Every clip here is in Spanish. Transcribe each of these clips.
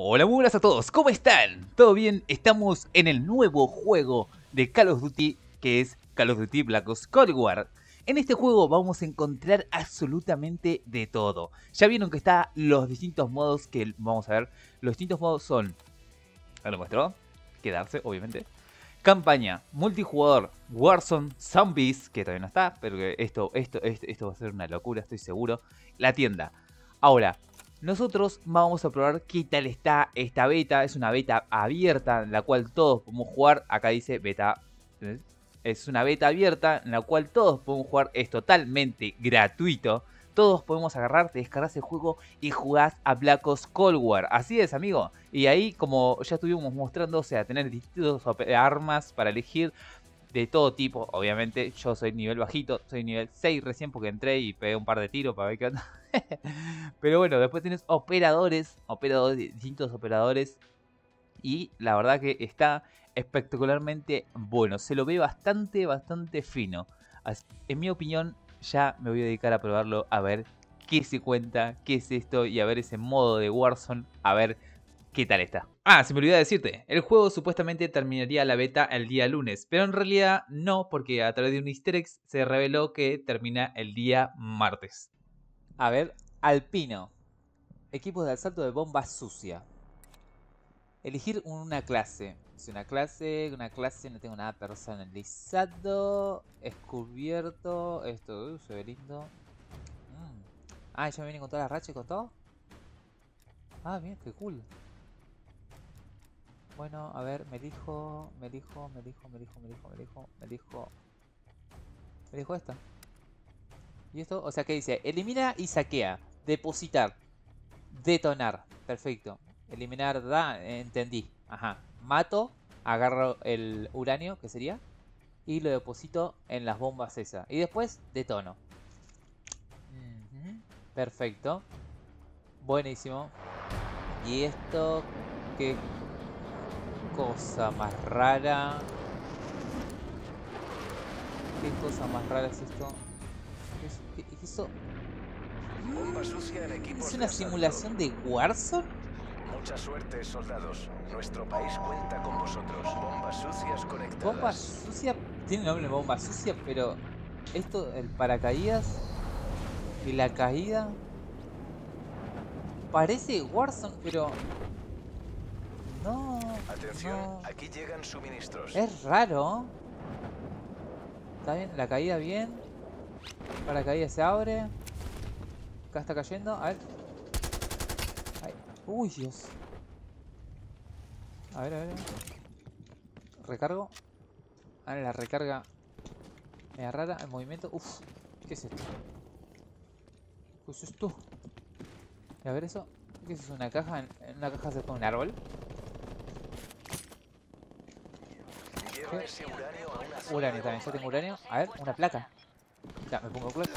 Hola, buenas a todos, ¿cómo están? ¿Todo bien? Estamos en el nuevo juego de Call of Duty, que es Call of Duty Black Ops Cold War. En este juego vamos a encontrar absolutamente de todo. Ya vieron que están los distintos modos que vamos a ver. Los distintos modos son, ahora lo muestro, quedarse, obviamente. Campaña, multijugador, Warzone, Zombies, que todavía no está, pero esto, esto, esto, esto va a ser una locura, estoy seguro. La tienda. Ahora, nosotros vamos a probar qué tal está esta beta. Es una beta abierta en la cual todos podemos jugar. Acá dice beta. Es una beta abierta en la cual todos podemos jugar. Es totalmente gratuito. Todos podemos agarrar, descargar ese juego y jugar a Black Ops Cold War. Así es, amigo. Y ahí, como ya estuvimos mostrando, o sea, tener distintos armas para elegir de todo tipo, obviamente. Yo soy nivel bajito, soy nivel 6 recién porque entré y pegué un par de tiros para ver qué onda. Pero bueno, después tienes operadores, operadores, distintos operadores. Y la verdad que está espectacularmente bueno. Se lo ve bastante, bastante fino. En mi opinión, ya me voy a dedicar a probarlo, a ver qué se cuenta, qué es esto y a ver ese modo de Warzone, a ver qué tal está. Ah, se me olvidó decirte, el juego supuestamente terminaría la beta el día lunes, pero en realidad no, porque a través de un easter egg se reveló que termina el día martes. A ver, Alpino. Equipos de asalto de bomba sucia. Elegir una clase. Es una clase, una clase, no tengo nada personalizado. Escubierto. Esto, se ve lindo. Mm. Ah, ya me viene con todas las rachas y con todo. Ah, bien, qué cool. Bueno, a ver, me dijo, me dijo, me dijo, me dijo, me dijo, me dijo, me dijo. Me dijo esta. ¿Y esto? O sea, ¿qué dice? Elimina y saquea. Depositar. Detonar. Perfecto. Eliminar, da, entendí. Ajá. Mato, agarro el uranio, que sería, y lo deposito en las bombas esas. Y después detono. Perfecto. Buenísimo. Y esto, qué cosa más rara. ¿Qué cosa más rara es esto? ¿Qué, es eso? ¿Es una simulación de Warzone? Mucha suerte, soldados. Nuestro país cuenta con vosotros. Bombas sucias conectadas. Bomba sucia. Tiene nombre bomba sucia, pero esto, el paracaídas y la caída. Parece Warzone, pero no. Atención, aquí llegan suministros. Es raro. Está bien, la caída bien. Para caída se abre. Acá está cayendo. A ver. Uy, Dios. A ver, a ver. Recargo. Ahora la recarga. Me rara el movimiento. Uf. ¿Qué es esto? ¿Qué es esto? A ver eso. ¿Qué es eso? ¿Una caja? ¿En una caja se pone un árbol? Uranio también, yo tengo uranio. A ver, una placa. Ya, me pongo placa.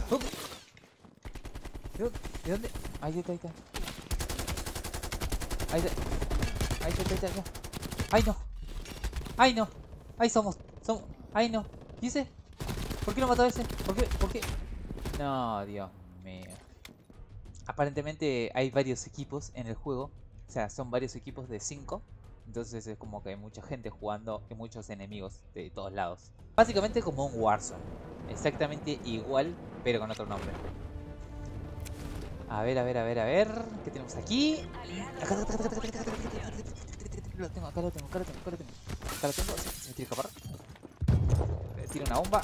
¿De dónde? Ahí está, ahí está. Ahí está. Ahí está, ahí está, ahí está. ¡Ay no! ¡Ay no! ¡Ahí somos! somos. ¡Ay no! ¿Y ese? ¿Por qué no mató a ese? ¿Por qué? ¿Por qué? No, Dios mío. Aparentemente hay varios equipos en el juego. O sea, son varios equipos de 5. Entonces es como que hay mucha gente jugando y muchos enemigos de todos lados. Básicamente como un Warzone. Exactamente igual, pero con otro nombre. A ver, a ver, a ver, a ver. ¿Qué tenemos aquí? Acá, Lo tengo, acá lo tengo, acá lo tengo, acá lo tengo. Se me tiene escapar. Tiro una bomba.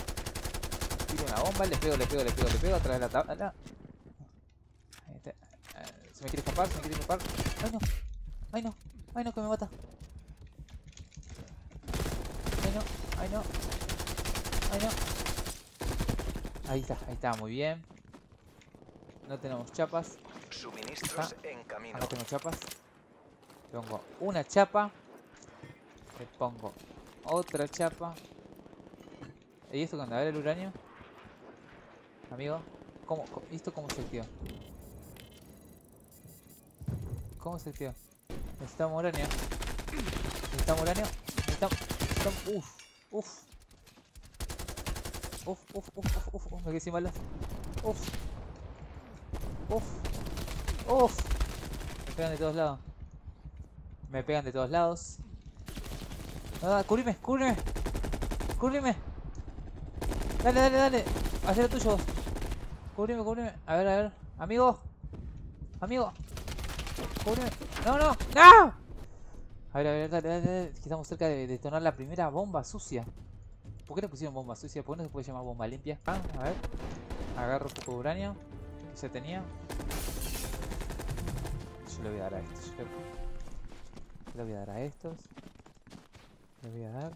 Tiro una bomba, le pego, le pego, le pego, le pego. Atrás de la tabla. Se me quiere escapar, se me quiere escapar. Ay no, ay no, ay no, que me mata. Ay no. Ay no. Ahí está, ahí está, muy bien. No tenemos chapas. Suministros en camino. No tengo chapas. Pongo una chapa. Le pongo otra chapa. ¿Y esto cuando a ver el uranio? Amigo, ¿cómo, ¿esto cómo se activa? ¿Cómo se activa? Necesitamos uranio. Necesitamos uranio. Necesitamos... necesitamos... Uf. Uf. Uf, uf, uf, uf, uf, me quedé sin balas. Uf. Uf. Uf. Me pegan de todos lados. Me pegan de todos lados. Ah, cubrime, cubrime. Cubrime. Dale, dale, dale. Haz lo tuyo. Cubrime, cubrime. A ver, a ver. Amigo. Amigo. Cubrime. No, no. ¡No! A ver, a ver, dale, dale, dale. Que estamos cerca de detonar la primera bomba sucia. ¿Por qué le pusieron bomba sucia? ¿Por qué no se puede llamar bomba limpia? Ah, a ver. Agarro un poco de uranio. Que se tenía. Yo le voy a dar a estos. Yo le, le voy a dar a estos. Le voy a dar.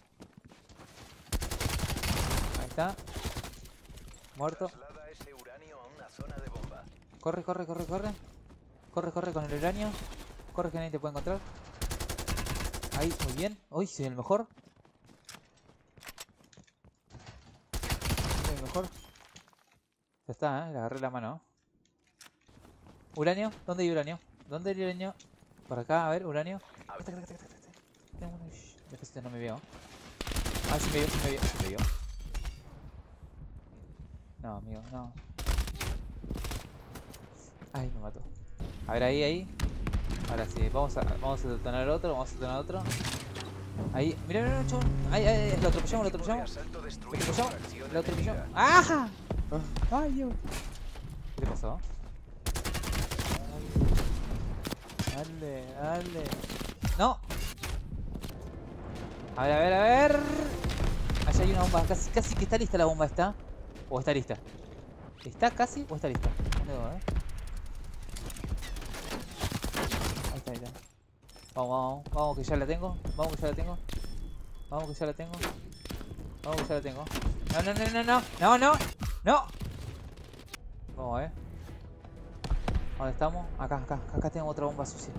Ahí está. Muerto. Traslada ese uranio a una zona de bomba. Corre, corre, corre, corre. Corre, corre con el uranio. Corre que nadie te puede encontrar. Ahí, muy bien. Uy, soy el mejor. Soy el mejor. Ya está, ¿eh? Le agarré la mano. ¿Uranio? ¿Dónde hay uranio? ¿Dónde hay uranio? Por acá, a ver, uranio. A ver. Acá, acá, acá, acá, acá. Tengo uno. Shh, Despacito, no me veo. Ah, sí me vio, sí me vio, sí me vio. No, amigo, no. Ay, me mató. A ver, ahí, ahí. Ahora sí, vamos a, vamos a detonar otro, vamos a detonar otro. Ahí, mira, mira, chabón. Ahí, ahí, ahí, lo atropellamos, lo atropellamos. Lo atropellamos, lo atropellamos. ¡Ah! ¡Ay, Dios! ¿Qué le pasó? Dale, dale. ¡No! A ver, a ver, a ver. Allá hay una bomba. Casi, casi que está lista la bomba, ¿está? ¿O está lista? ¿Está casi o está lista? ¿Dónde va, eh? Ahí. Vamos, vamos, vamos que ya la tengo. Vamos que ya la tengo. Vamos que ya la tengo. Vamos que ya la tengo. No, no, no, no, no. No, no. No. Vamos a ver. ¿Dónde estamos? Acá, acá, acá tengo otra bomba sucia.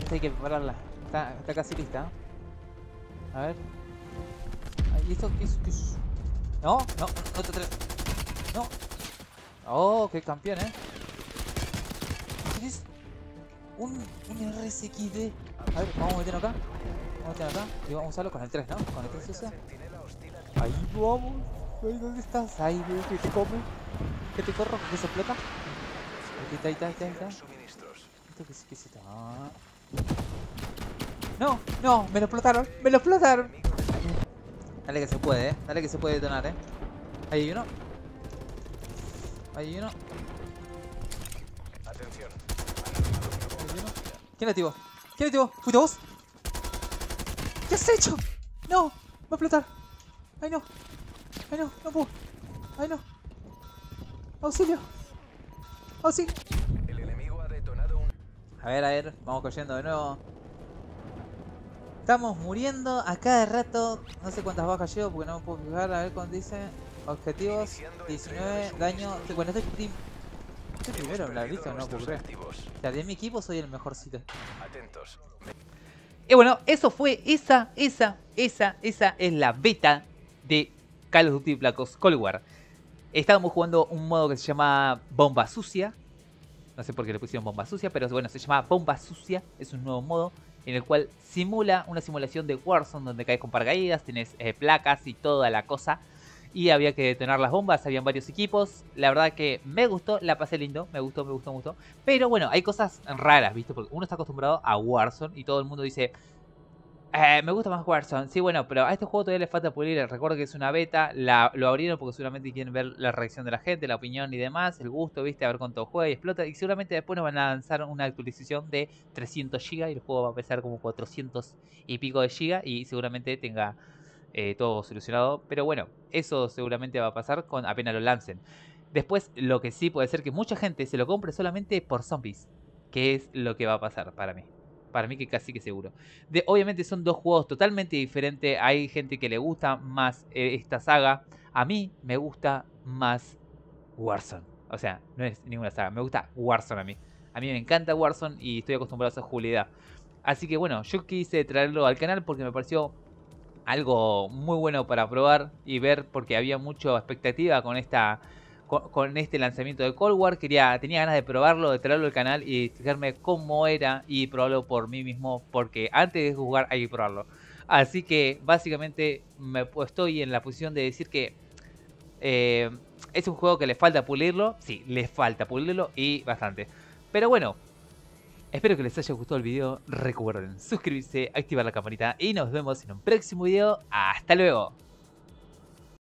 Esta hay que prepararla. Está, está casi lista. ¿eh? A ver. ¿Y esto qué es? ¿Qué? No, no, no te atreves. No. Oh, qué campeón, eh. ¿Qué es? Un, un RSXD. A ver, vamos a meterlo acá. Vamos a meterlo acá. Y vamos a usarlo con el 3, ¿no? Con el 3 se usa. Ahí vamos. Ahí, ¿dónde estás? Ahí veo que te come. Que te corro, que se explota. Ahí está, ahí está, ahí está. Ah. No, no, me lo explotaron, me lo explotaron. Dale que se puede, eh. Dale que se puede detonar, eh. Ahí hay uno. Ahí hay uno. ¿Quién la activó? ¿Quién la activó? ¿Fuiste vos? ¿Qué has hecho? No, va a explotar. Ay no. Ay no, no puedo. Ay no. Auxilio. Auxilio. El enemigo ha detonado un. A ver, a ver, vamos cayendo de nuevo. Estamos muriendo a cada rato. No sé cuántas bajas llevo porque no me puedo fijar. A ver cuándo dice. Objetivos, Iniciando 19, entrega de daño. Bueno, estoy, primero en la lista, no activos. O sea, de mi equipo soy el mejorcito. Atentos. Y bueno, eso fue esa, esa, esa, esa es la beta de Call of Duty Black Ops Cold War. Estábamos jugando un modo que se llama Bomba Sucia. No sé por qué le pusieron Bomba Sucia, pero bueno, se llama Bomba Sucia. Es un nuevo modo en el cual simula una simulación de Warzone donde caes con paracaídas, tienes eh, placas y toda la cosa. Y había que detonar las bombas, habían varios equipos. La verdad que me gustó, la pasé lindo, me gustó, me gustó, me gustó. Pero bueno, hay cosas raras, ¿viste? Porque uno está acostumbrado a Warzone y todo el mundo dice, "Eh, me gusta más Warzone. Sí, bueno, pero a este juego todavía le falta pulir. Recuerdo que es una beta, la, lo abrieron porque seguramente quieren ver la reacción de la gente, la opinión y demás, el gusto, ¿viste? A ver cuánto juega y explota. Y seguramente después nos van a lanzar una actualización de 300 GB y el juego va a pesar como 400 y pico de GB y seguramente tenga eh, todo solucionado. Pero bueno, eso seguramente va a pasar con apenas lo lancen. Después, lo que sí puede ser que mucha gente se lo compre solamente por zombies. Que es lo que va a pasar para mí. Para mí que casi que seguro. De, obviamente son dos juegos totalmente diferentes. Hay gente que le gusta más eh, esta saga. A mí me gusta más Warzone. O sea, no es ninguna saga. Me gusta Warzone a mí. A mí me encanta Warzone y estoy acostumbrado a esa jugabilidad. Así que bueno, yo quise traerlo al canal porque me pareció algo muy bueno para probar y ver porque había mucha expectativa con esta con, este lanzamiento de Cold War. Quería, tenía ganas de probarlo, de traerlo al canal y fijarme cómo era y probarlo por mí mismo porque antes de jugar hay que probarlo. Así que básicamente me estoy en la posición de decir que eh, es un juego que le falta pulirlo. Sí, le falta pulirlo y bastante. Pero bueno, Espero que les haya gustado el video. Recuerden suscribirse, activar la campanita y nos vemos en un próximo video. ¡Hasta luego!